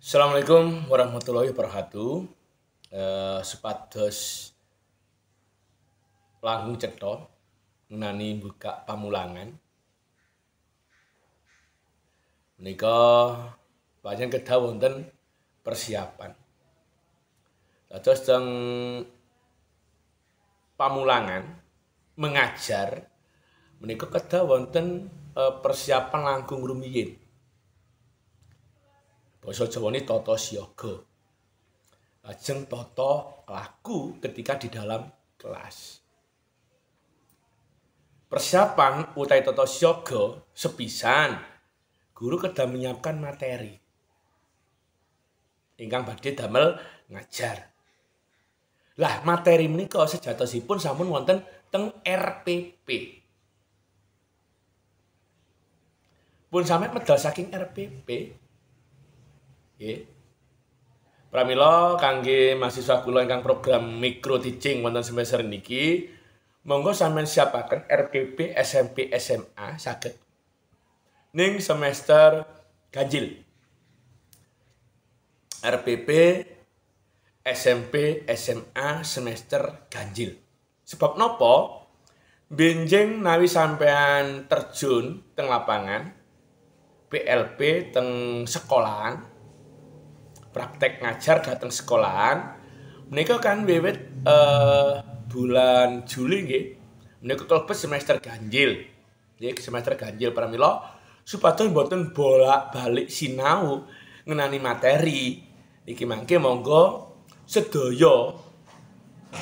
Assalamualaikum warahmatullahi wabarakatuh. Eh, supados langkung cetha buka pamulangan. Menika panjenengan kedah wonten persiapan. Dados teng pamulangan mengajar menika kedah wonten eh, persiapan langkung rumiyin. Basa Jawane tata siaga. Lajeng tata laku ketika di dalam kelas. Persiapan utai tata siaga sepisan guru kedah menyiapkan materi. Ingkang badhe damel ngajar. Lah materi menika sejatosipun sampun wonten teng RPP. Pun sampe medal saking RPP, Nggih. Pramila kangge mahasiswa kula ingkang program micro teaching wonten semester niki, monggo sampeyan siapaken RPP SMP SMA saged ning semester ganjil. RPP SMP SMA semester ganjil. Sebab nopo? Benjing nawi sampean terjun teng lapangan PLP teng sekolahan praktek ngajar datang sekolahan menika kan wiwit uh, bulan Juli nggih menika kalebet semester ganjil. Nggih semester ganjil pramila supados mboten bolak-balik sinau ngenani materi. Iki mangke monggo sedaya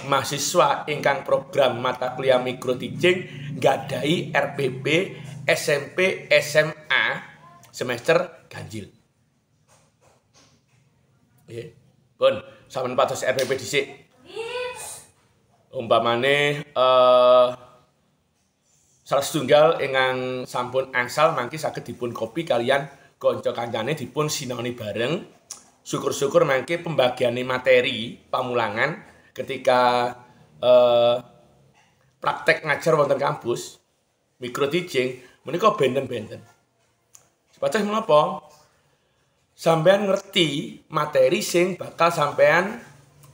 mahasiswa ingkang program mata kuliah mikro teaching nggadahi RPP SMP SMA semester ganjil Nggih. Pun sampean pados RPP dhisik. Umpamane eh salah setunggal ingkang sampun angsal mangke saged dipun kopi kalian kanca kancane dipun sinaoni bareng. Syukur-syukur mangke pembagian materi pamulangan ketika eh praktek ngajar wonten kampus mikro teaching menika benten-benten. Sepatus menapa? Sampean ngerti materi sing bakal sampean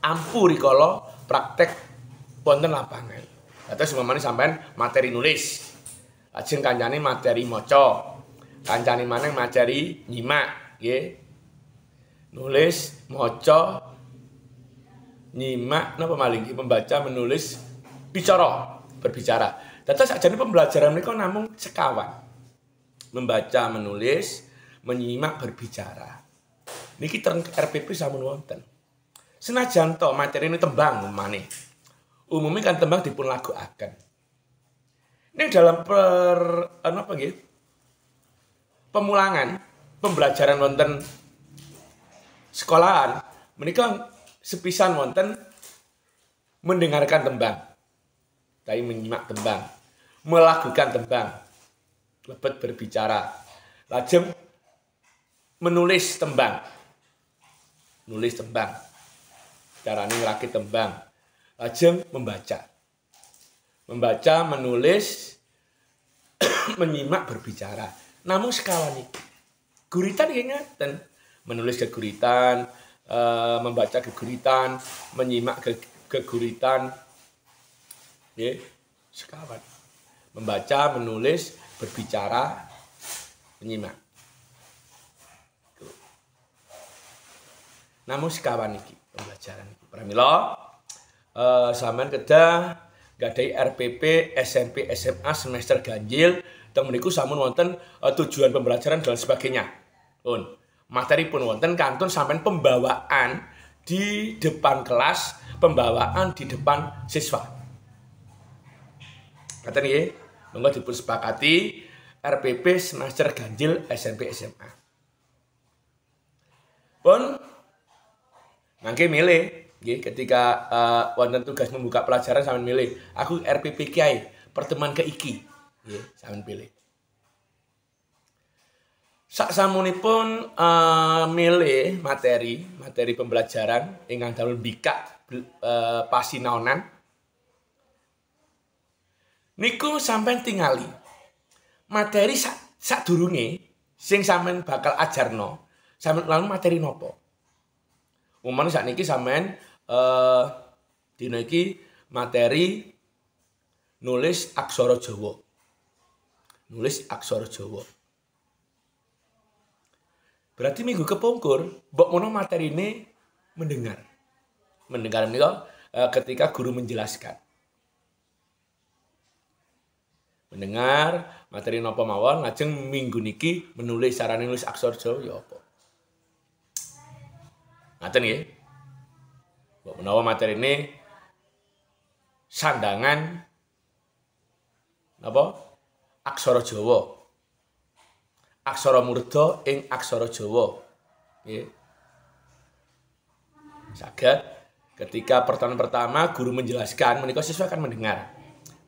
ampu rikala praktek wonten lapangan. Atau semamane sampean materi nulis. Lajeng kancane materi maca. Kancane maneh materi nyimak, nggih. Nulis, maca, nyimak napa maling membaca, menulis, bicara, berbicara. Dados sakjane pembelajaran menika namung sekawan. Membaca, menulis, menyimak berbicara. Niki teng RPP sampun wonten. Senajan to materi ini tembang umumane. Umumnya kan tembang dipun lagu akan. Ini dalam per apa nggih? Pemulangan, pembelajaran wonten sekolahan menika sepisan wonten mendengarkan tembang. Tapi menyimak tembang, melakukan tembang, lebet berbicara. Lajeng menulis tembang. Nulis tembang. Caranya ngerakit tembang. Lajeng membaca. Membaca, menulis, menyimak, berbicara. Namun sekawan ini. Guritan ingatan. Menulis keguritan, e, membaca keguritan, menyimak ke keguritan. Ya, sekawan. Membaca, menulis, berbicara, menyimak. Namun sekawan iki pembelajaran iki. Pramila eh sampean kedah gadai RPP SMP SMA semester ganjil teng meniku sampun wonten uh, tujuan pembelajaran dan sebagainya. Pun materi pun wonten kantun sampean pembawaan di depan kelas, pembawaan di depan siswa. Kata nih, monggo dipun sepakati RPP semester ganjil SMP SMA. Pun Mangke milih, nggih ketika uh, tugas membuka pelajaran sampean milih, aku RPP Kiai, pertemuan ke iki. Nggih, sampean pilih. Sak samunipun uh, milih materi, materi pembelajaran ingkang dalem bikak uh, pasinaonan. Niku sampean tingali. Materi sak sak durunge sing sampean bakal ajarno sampean ulang materi nopo? Umumane sakniki sampean eh uh, dina iki materi nulis aksara Jawa. Nulis aksara Jawa. Berarti minggu kepungkur, mbok mono materi ini mendengar. Mendengar ini uh, ketika guru menjelaskan. Mendengar materi nopo mawon ngajeng minggu niki menulis cara nulis aksara Jawa ya apa. Ngaten nggih. Mbok menawa materi ini sandangan apa? Aksara Jawa. Aksara murda ing aksara Jawa. Nggih. Saged ketika pertemuan pertama guru menjelaskan menika siswa akan mendengar.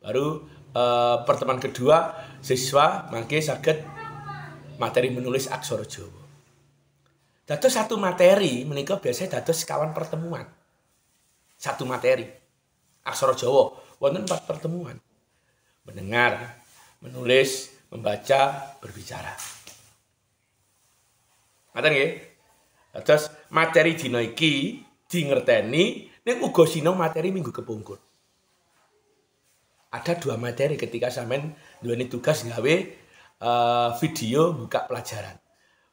Baru eh, pertemuan kedua siswa mangke saged materi menulis aksara Jawa. Dados satu materi menika biasanya dados kawan pertemuan. Satu materi aksara Jawa wonten empat pertemuan. Mendengar, menulis, membaca, berbicara. Ngaten nggih? Terus materi dina iki dingerteni ning uga sinau materi minggu kepungkur. Ada dua materi ketika sampean duweni tugas gawe uh, video buka pelajaran.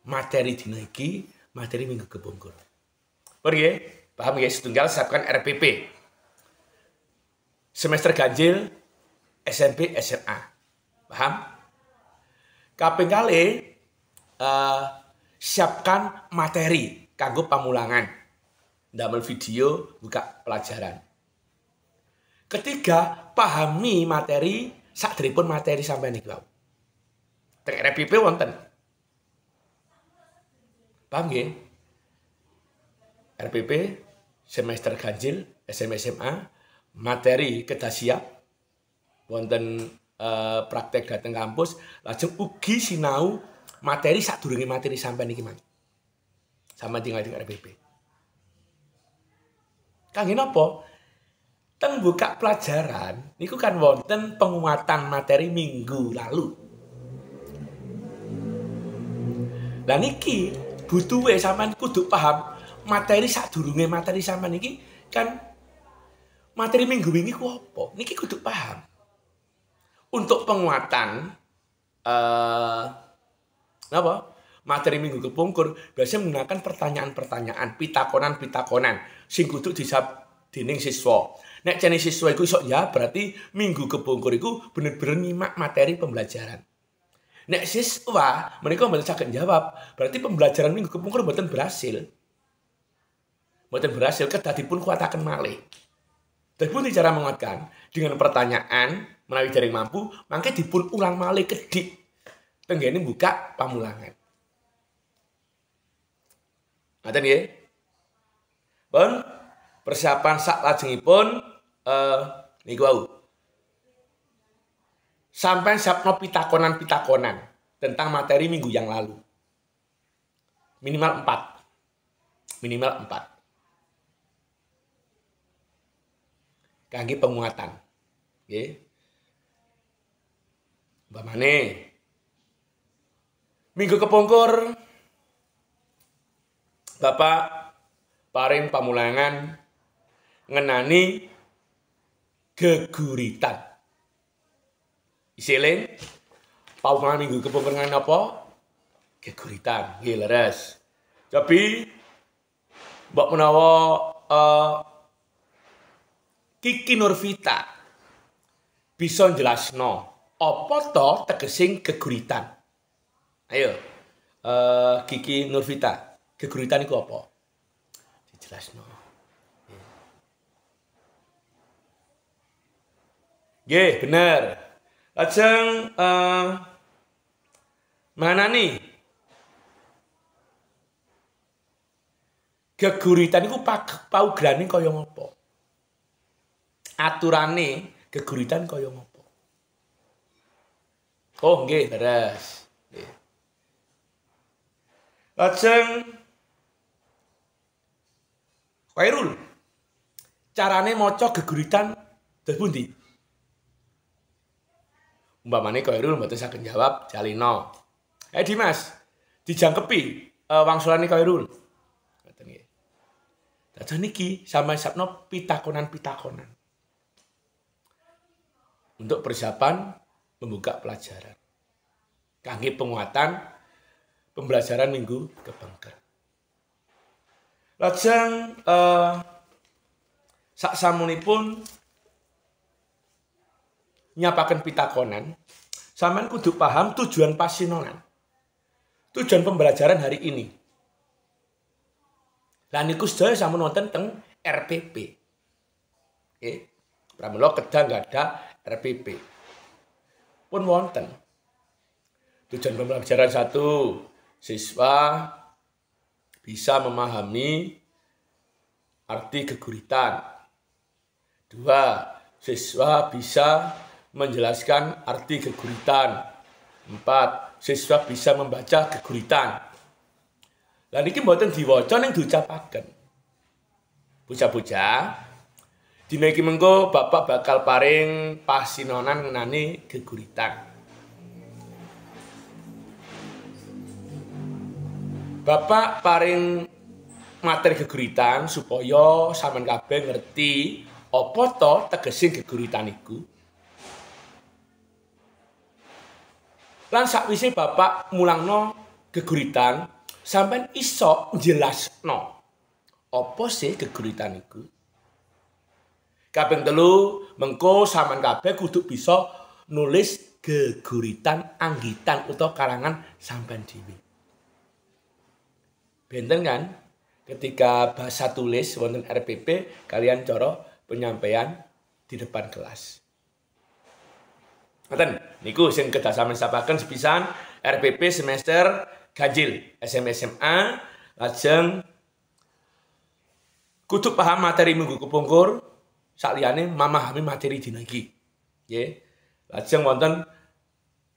Materi dina iki, materi minggu kepungkur. Pergi, paham ya? Setunggal siapkan RPP semester ganjil SMP SMA. Paham? Kaping kali uh, siapkan materi kanggo pamulangan. Damel video buka pelajaran. Ketiga, pahami materi pun materi sampai nih. Teng RPP wonten. Paham nggih? RPP semester ganjil SMA materi kedah siap wonten uh, praktek dateng kampus lajeng ugi sinau materi sadurunge materi sampai niki mang sama tinggal di RPP kangge napa? Teng buka pelajaran niku kan wonten penguatan materi minggu lalu. Lah niki butuhe sampean kudu paham materi sadurunge materi sampean niki kan materi minggu ini ku apa? Niki kudu paham. Untuk penguatan uh, apa? Materi minggu kepungkur biasanya menggunakan pertanyaan-pertanyaan, pitakonan-pitakonan sing kudu disab dening siswa. Nek jenis siswa iku iso ya berarti minggu kepungkur iku bener-bener nyimak materi pembelajaran. Nek siswa mereka mboten saged jawab, berarti pembelajaran minggu kepungkur mboten berhasil. Mboten berhasil kedah dipun kuataken malih. Dan pun cara menguatkan dengan pertanyaan melalui jaring mampu, maka dipun ulang malih kedik. Tenggene buka pamulangan. Ngaten nggih? Pun persiapan sak lajengipun eh niku wau. Sampai siapno pitakonan-pitakonan tentang materi minggu yang lalu. Minimal 4. Minimal 4. kangge penguatan. Nggih. Umpamane Minggu kepungkur Bapak paring pamulangan ngenani geguritan. Isiling pamulangan minggu ngenani apa? Geguritan. Nggih leres. Tapi mbak menawa uh, Kiki Nurvita bisa jelasno apa to tegesing geguritan. Ayo, uh, Kiki Nurvita, geguritan itu apa? Dijelasno. Nggih, bener. Lajeng uh, mana nih? Geguritan iku paugrane kaya ngopo? aturane geguritan kaya ngopo. Oh, nggih, beres. Nggih. Lajeng Khairul. Carane maca geguritan terus? Umpamane Khairul mboten saged jawab Jalino. Eh Dimas, dijangkepi uh, wangsulane Khairul. Ngoten nggih. Dados niki sama sabno pitakonan-pitakonan. Untuk persiapan membuka pelajaran. Kangge penguatan pembelajaran minggu kepengker. Lajeng uh, sak samunipun nyapaken pitakonan, sampean kudu paham tujuan pasinonan. Tujuan pembelajaran hari ini. Lan niku sedaya sampun wonten teng RPP. Oke. Pramila kedah ada RPP. Pun wonten. Tujuan pembelajaran satu, siswa bisa memahami arti keguritan. Dua, siswa bisa menjelaskan arti keguritan. Empat, siswa bisa membaca keguritan. Dan ini buatan diwaca yang diucapakan. Bocah-bocah, dina iki mengko bapak bakal paring pasinonan ngenani keguritan. Bapak paring materi keguritan supaya sampean kabeh ngerti apa to tegesing keguritan iku. Lan sakwise Bapak mulangno geguritan, sampean iso jelasno apa sih geguritan iku. Kaping telu, mengko sampean kabeh kudu bisa nulis geguritan anggitan utawa karangan sampean dhewe. Benten kan? Ketika bahasa tulis wonten RPP kalian coro penyampaian di depan kelas. Ngoten, niku sing kedah sampeyan sapaken sepisan RPP semester ganjil SMA lajeng kudu paham materi minggu kepungkur sakliyane memahami materi dina iki. Nggih. Lajeng wonten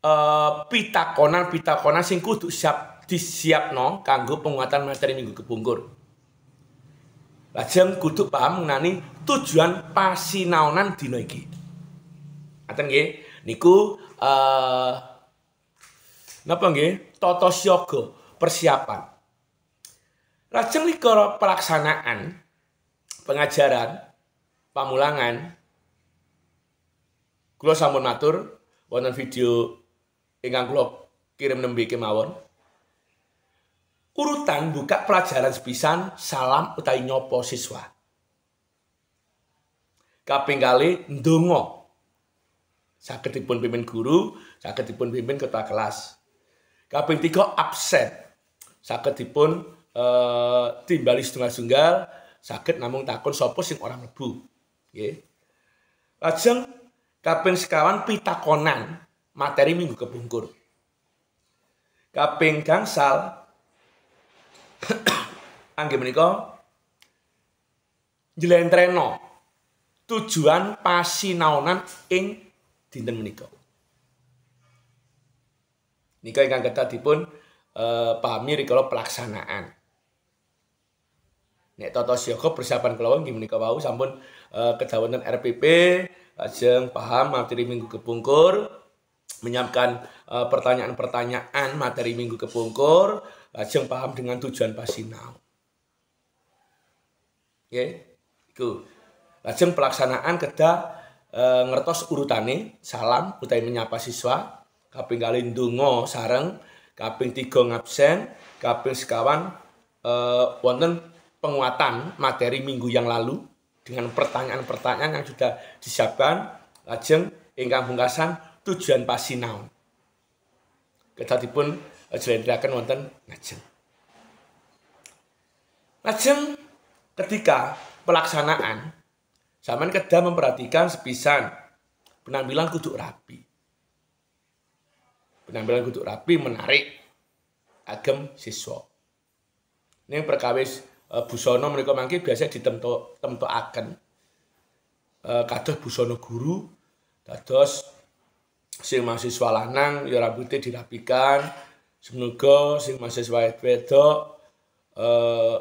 uh, pitakonan-pitakonan sing kudu siap disiapno kanggo penguatan materi minggu kepungkur. Lajeng kudu paham mengenai tujuan pasinaonan dina iki. Ngaten nggih? Niku uh, napa nggih? Tata siaga persiapan. Lajeng likara pelaksanaan pengajaran pamulangan. Kula sampun matur wonten video ingkang kula kirim nembe kemawon. Urutan buka pelajaran sepisan salam utawi nyopo siswa. Kaping kali Saged dipun pimpin guru, saged dipun pimpin ketua kelas. Kaping tiga absen. Saged dipun uh, timbali setunggal-tunggal, saged namung takon sapa sing ora mlebu. Nggih. Lajeng kaping sekawan pitakonan materi minggu kepungkur. Kaping gangsal anggih menika jlentreno tujuan pasinaonan ing dinten menika. Nika ingkang kedah dipun uh, pahami rikala pelaksanaan. Nek tata siaga persiapan kula nggih menika wau sampun uh, kedah wonten RPP lajeng paham materi minggu kepungkur menyiapkan uh, pertanyaan-pertanyaan materi minggu kepungkur lajeng paham dengan tujuan pasinau. Oke, okay. iku. Lajeng pelaksanaan kedah e, ngertos urutane salam utawi menyapa siswa kaping kali ndonga sareng kaping tiga ngabsen kaping sekawan e, wonten penguatan materi minggu yang lalu dengan pertanyaan-pertanyaan yang sudah disiapkan lajeng ingkang pungkasan tujuan pasinau kedhatipun jlentrehake wonten ngajeng. Lajeng ketika pelaksanaan Zaman kedah memperhatikan sepisan penampilan kudu rapi. Penampilan kudu rapi menarik agem siswa. Ini perkawis uh, busono mereka mangke biasa ditemtokaken uh, kados busono guru dados sing mahasiswa lanang ya rambutnya dirapikan semoga sing mahasiswa wedok uh,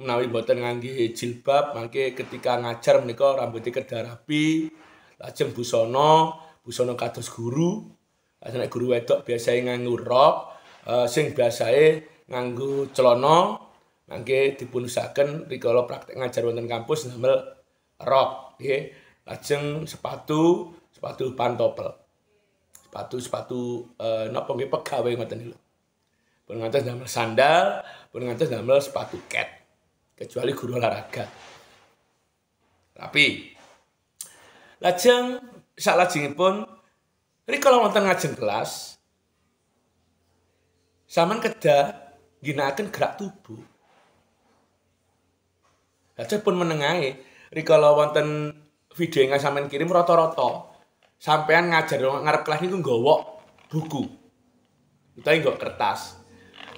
menawi mboten ngangge jilbab mangke ketika ngajar menika rambutnya kedah rapi lajeng busana busana kados guru. Lajeng guru wedok biasa nganggo rok uh, sing biasae nganggo celana mangke dipun usahaken rikala praktek ngajar wonten kampus damel rok nggih. Lajeng sepatu sepatu pantopel. Sepatu sepatu eh, napa nggih pegawe ngoten niku pun ngantos damel sandal pun ngantos damel sepatu cat kecuali guru olahraga tapi lajeng salajengipun rikala wonten ngajeng kelas sampean kedah ginakaken gerak tubuh Lajeng pun menengahi rikala wonten video yang sampean kirim rata-rata sampean ngajar ngarep kelas niku nggawa buku. Utawi nggawa kertas.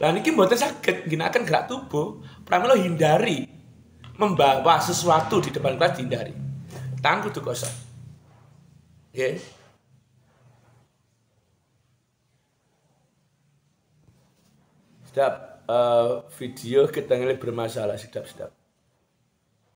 Lah niki mboten saged ginakaken gerak tubuh, pramila hindari membawa sesuatu di depan kelas dihindari. Tangan kudu kosong. Nggih. Sedap uh, video kita bermasalah sedap-sedap.